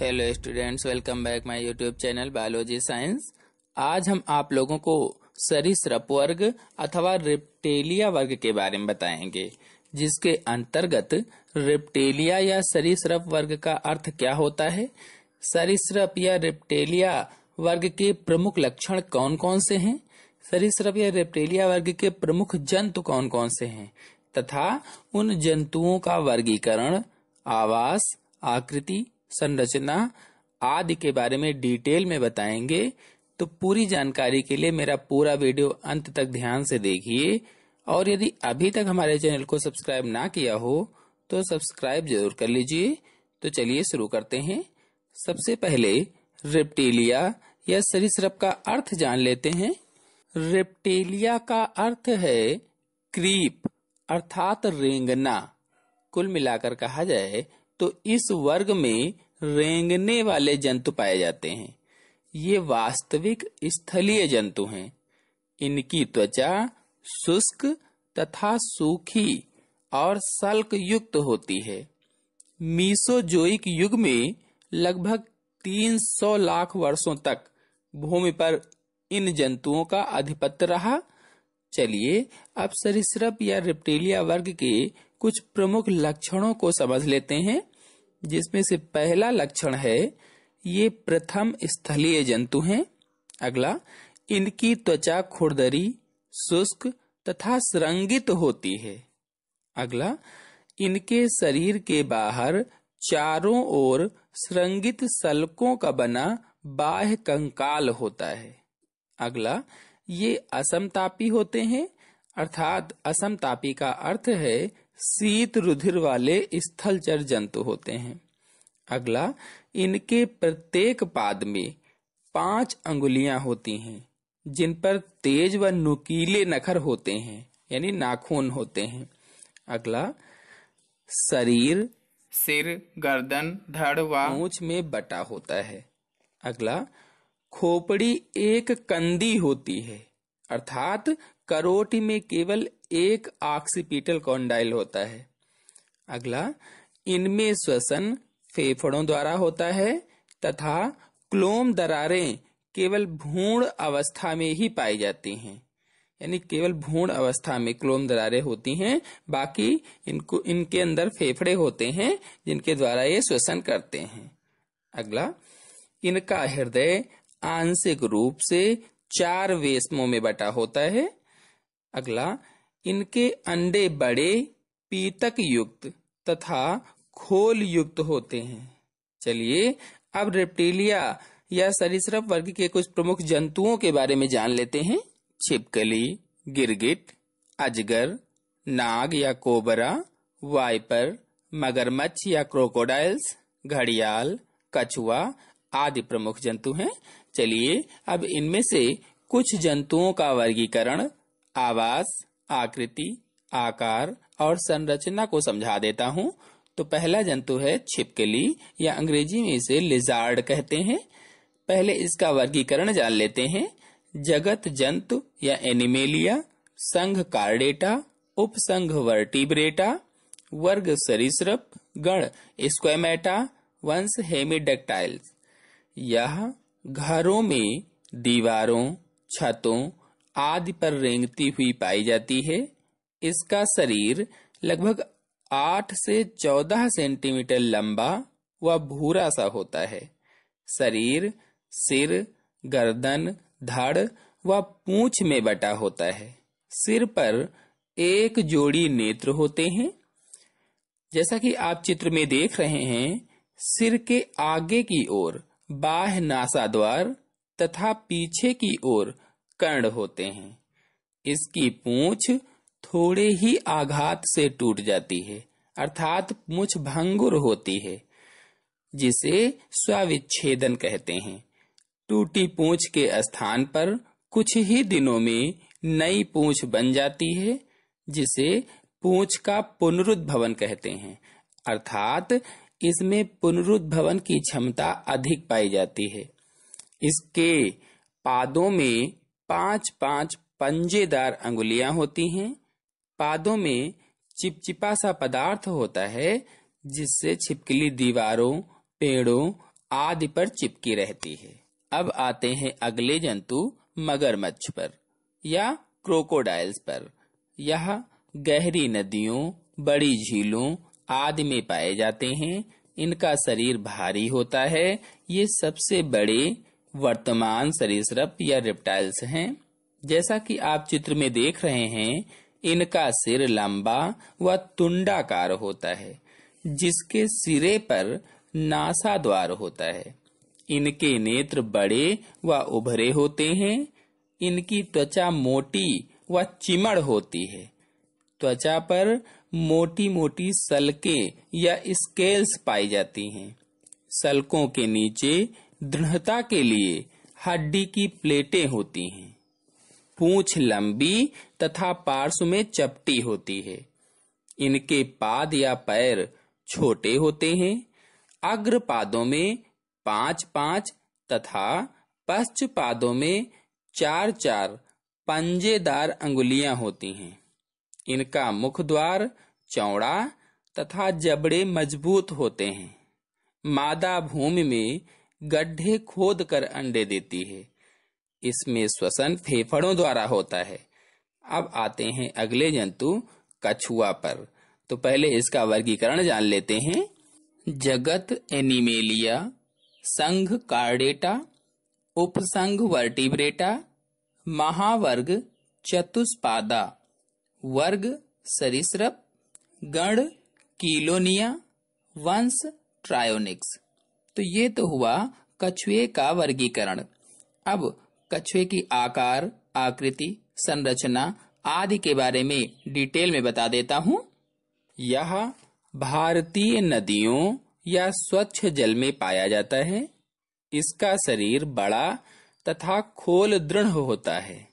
Hello students welcome back my YouTube channel biology science आज हम आप लोगों को सरीसृप वर्ग अथवा रिप्टेलिया वर्ग के बारे में बताएँगे, जिसके अंतर्गत रिप्टेलिया या सरीसृप वर्ग का अर्थ क्या होता है? सरीसृप या रिप्टेलिया वर्ग के प्रमुख लक्षण कौन कौन से हैं? सरीसृप या रिप्टेलिया वर्ग के प्रमुख जंतु कौन कौन से हैं? तथा उन जंतुओं का वर्गीकरण आवास, आकृति संरचना आदि के बारे में डिटेल में बताएँगे तो पूरी जानकारी के लिए मेरा पूरा वीडियो अंत तक ध्यान से देखिए। और यदि अभी तक हमारे चैनल को सब्सक्राइब ना किया हो तो सब्सक्राइब ज़रूर कर लीजिए। तो चलिए शुरू करते हैं। सबसे पहले रेप्टेलिया या सरीसृप का अर्थ जान लेते हैं। रेप्टेलिया का अर्थ है क्रीप, अर्थात रेंगना। कुल मिलाकर कहा जाए तो इस वर्ग में रेंगने वाले जंतु पाए जाते हैं। ये वास्तविक स्थलीय जंतु हैं। इनकी त्वचा शुष्क तथा सूखी और सल्क युक्त होती है। मीसोजोइक युग में लगभग 300 लाख वर्षों तक भूमि पर इन जंतुओं का आधिपत्य रहा। चलिए, अब सरिसृप या रिप्टेलिया वर्ग के कुछ प्रमुख लक्षणों को समझ लेते हैं। जिसमें से पहला लक्षण है, ये प्रथम स्थलीय जंतु हैं। अगला, इनकी त्वचा खुरदरी, शुष्क तथा सरंगित होती है। अगला, इनके शरीर के बाहर चारों ओर सरंगित सलकों का बना बाह्य कंकाल होता है। अगला, ये असमतापी होते हैं, अर्थात असमतापी का अर्थ है शीत रुधिर वाले स्थलचर जंतु होते हैं। अगला इनके प्रत्येक पाद में पाँच अंगुलियाँ होती हैं जिन पर तेज व नुकीले नखर होते हैं यानी नाखून होते हैं। अगला शरीर सिर गर्दन धड़ व ऊंच में बटा होता है। अगला खोपड़ी एक कंदी होती है अर्थात करोटी में केवल एक ऑक्सीपिटल कॉन्डाइल होता है। अगला, इनमें श्वसन फेफड़ों द्वारा होता है तथा क्लोम दरारें केवल भूण अवस्था में ही पाई जाती हैं। यानी केवल भूण अवस्था में क्लोम दरारें होती हैं, बाकी इनको, इनके अंदर फेफड़े होते हैं, जिनके द्वारा ये श्वसन करते हैं। अगला, इनका हृदय आंशिक रूप से चार वेस्मों में बटा होता है अगला, इनके अंडे बड़े, पीतक युक्त तथा खोल युक्त होते हैं। चलिए, अब रेप्टिलिया या सरीसृप वर्ग के कुछ प्रमुख जंतुओं के बारे में जान लेते हैं। छिपकली, गिरगिट, अजगर, नाग या कोबरा, वाइपर, मगरमच्छ या क्रोकोडाइल्स, घड़ियाल, कछुआ आदि प्रमुख जंतु हैं। चलिए, अब इनमें से कुछ जंतुओं का वर्गीकरण आवास आकृति, आकार और संरचना को समझा देता हूँ। तो पहला जंतु है छिपकली, या अंग्रेज़ी में इसे लिजार्ड कहते हैं। पहले इसका वर्गीकरण जान लेते हैं। जगत जंतु या एनिमेलिया, संघ कार्डेटा, उपसंघ वर्टिब्रेटा, वर्ग सरीसृप, गण स्क्वेमेटा, वंश हेमिडेक्टाइल्स। यह घरों में, दीवारों, छतों आदि पर रेंगती हुई पाई जाती है। इसका शरीर लगभग आठ से चौदह सेंटीमीटर लंबा व भूरा सा होता है। शरीर, सिर, गर्दन, धड़ व पूंछ में बटा होता है। सिर पर एक जोड़ी नेत्र होते हैं। जैसा कि आप चित्र में देख रहे हैं, सिर के आगे की ओर बाह नासा द्वार तथा पीछे की ओर कर्ण होते हैं। इसकी पूंछ थोड़े ही आघात से टूट जाती है, अर्थात पूंछ भंगुर होती है, जिसे स्विच्छेदन कहते हैं। टूटी पूंछ के स्थान पर कुछ ही दिनों में नई पूंछ बन जाती है, जिसे पूंछ का पुनरुद्भवन कहते हैं, अर्थात इसमें पुनरुद्भवन की क्षमता अधिक पाई जाती है। इसके पादों में पाँच पाँच पंजेदार अंगुलियाँ होती हैं। पादों में चिपचिपा सा पदार्थ होता है, जिससे छिपकली दीवारों, पेड़ों आदि पर चिपकी रहती है। अब आते हैं अगले जंतु, मगरमच्छ पर, या क्रोकोडाइल्स पर। यह गहरी नदियों, बड़ी झीलों आदि में पाए जाते हैं। इनका शरीर भारी होता है। ये सबसे बड़े वर्तमान सरीसृप या रिप्टाइल्स हैं। जैसा कि आप चित्र में देख रहे हैं, इनका सिर लंबा व तुंडाकार होता है, जिसके सिरे पर नासा द्वार होता है। इनके नेत्र बड़े व उभरे होते हैं, इनकी त्वचा मोटी व चिमड़ होती है। त्वचा पर मोटी मोटी सलके या स्केल्स पाई जाती हैं। सलकों के नीचे दृढ़ता के लिए हड्डी की प्लेटें होती हैं। पूंछ लंबी तथा पार्श्व में चपटी होती है। इनके पाद या पैर छोटे होते हैं। अग्र पादों में पाँच पाँच तथा पश्च पादों में चार चार पंजेदार अंगुलियाँ होती हैं। इनका मुख द्वार चौड़ा तथा जबड़े मज़बूत होते हैं। मादा भूमि में गड्ढे खोद कर अंडे देती है। इसमें श्वसन फेफड़ों द्वारा होता है। अब आते हैं अगले जंतु, कछुआ पर। तो पहले इसका वर्गीकरण जान लेते हैं। जगत एनिमेलिया, संघ कार्डेटा, उपसंघ वर्टिब्रेटा, महावर्ग चतुष्पादा, वर्ग सरिसृप, गण कीलोनिया, वंश ट्रायोनिक्स। तो ये तो हुआ कछुए का वर्गीकरण। अब कछुए की आकार, आकृति, संरचना आदि के बारे में डिटेल में बता देता हूँ। यह भारतीय नदियों या स्वच्छ जल में पाया जाता है। इसका शरीर बड़ा तथा खोल दृढ़ होता है।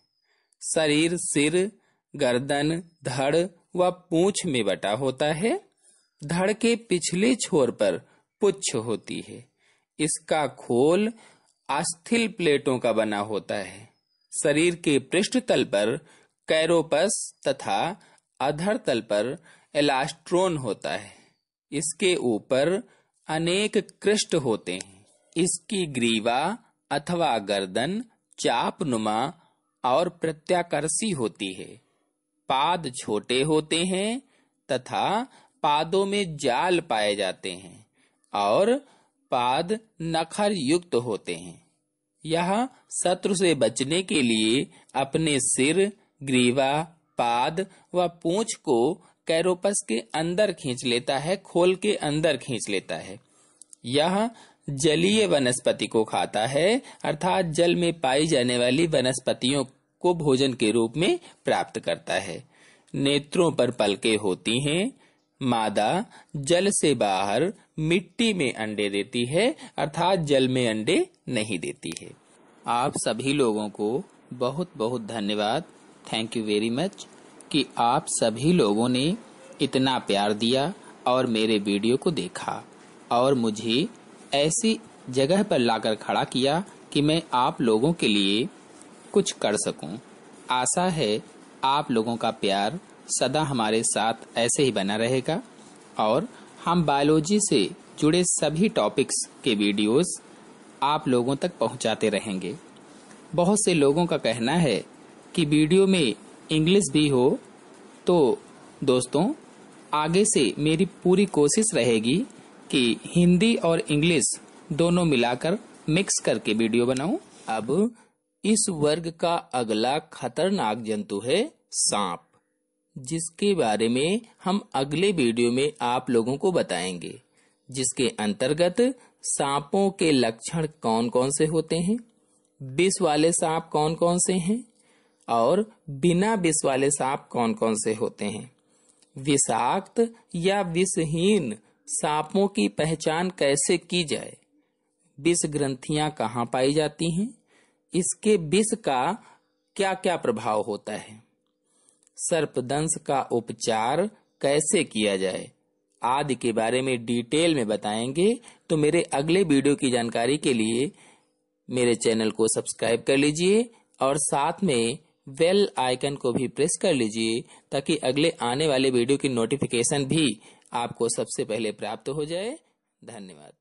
शरीर सिर, गर्दन, धड़ व पूंछ में बटा होता है। धड़ के पिछले छोर पर पुच्छ होती है। इसका खोल अस्थिल प्लेटों का बना होता है। शरीर के पृष्ठ तल पर कैरोपस तथा अधर तल पर एलास्ट्रोन होता है। इसके ऊपर अनेक कृष्ट होते हैं। इसकी ग्रीवा अथवा गर्दन चाप नुमा और प्रत्याकर्षी होती है। पाद छोटे होते हैं तथा पादों में जाल पाए जाते हैं और पाद नखर युक्त होते हैं। यह शत्रु से बचने के लिए अपने सिर, ग्रीवा, पाद व पूंछ को कैरोपस के अंदर खींच लेता है, खोल के अंदर खींच लेता है। यह जलीय वनस्पति को खाता है, अर्थात जल में पाई जाने वाली वनस्पतियों को भोजन के रूप में प्राप्त करता है। नेत्रों पर पलके होती हैं मादा जल से बाहर मिट्टी में अंडे देती है, अर्थात जल में अंडे नहीं देती है आप सभी लोगों को बहुत बहुत धन्यवाद थैंक यू वेरी मच कि आप सभी लोगों ने इतना प्यार दिया और मेरे वीडियो को देखा और मुझे ऐसी जगह पर लाकर खड़ा किया कि मैं आप लोगों के लिए कुछ कर सकूँ। आशा है आप लोगों का प्यार सदा हमारे साथ ऐसे ही बना रहेगा और हम बायोलॉजी से जुड़े सभी टॉपिक्स के वीडियोस आप लोगों तक पहुंचाते रहेंगे। बहुत से लोगों का कहना है कि वीडियो में इंग्लिश भी हो तो दोस्तों, आगे से मेरी पूरी कोशिश रहेगी कि हिंदी और इंग्लिश दोनों मिलाकर मिक्स करके वीडियो बनाऊँ। अब इस वर्ग का अगला खतरनाक जंतु है सांप। जिसके बारे में हम अगले वीडियो में आप लोगों को बताएँगे। जिसके अंतर्गत सांपों के लक्षण कौन कौन से होते हैं? विष वाले सांप कौन कौन से हैं? और बिना विष वाले सांप कौन कौन से होते हैं? विषाक्त या विषहीन सांपों की पहचान कैसे की जाए? विष ग्रंथियाँ कहाँ पाई जाती हैं? इसके विष का क्या क्या प्रभाव होता है? सर्पदंश का उपचार कैसे किया जाए? आदि के बारे में डिटेल में बताएँगे। तो मेरे अगले वीडियो की जानकारी के लिए मेरे चैनल को सब्सक्राइब कर लीजिए और साथ में बेल आइकन को भी प्रेस कर लीजिए ताकि अगले आने वाले वीडियो की नोटिफिकेशन भी आपको सबसे पहले प्राप्त हो जाए। धन्यवाद।